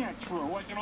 can't true. What, can also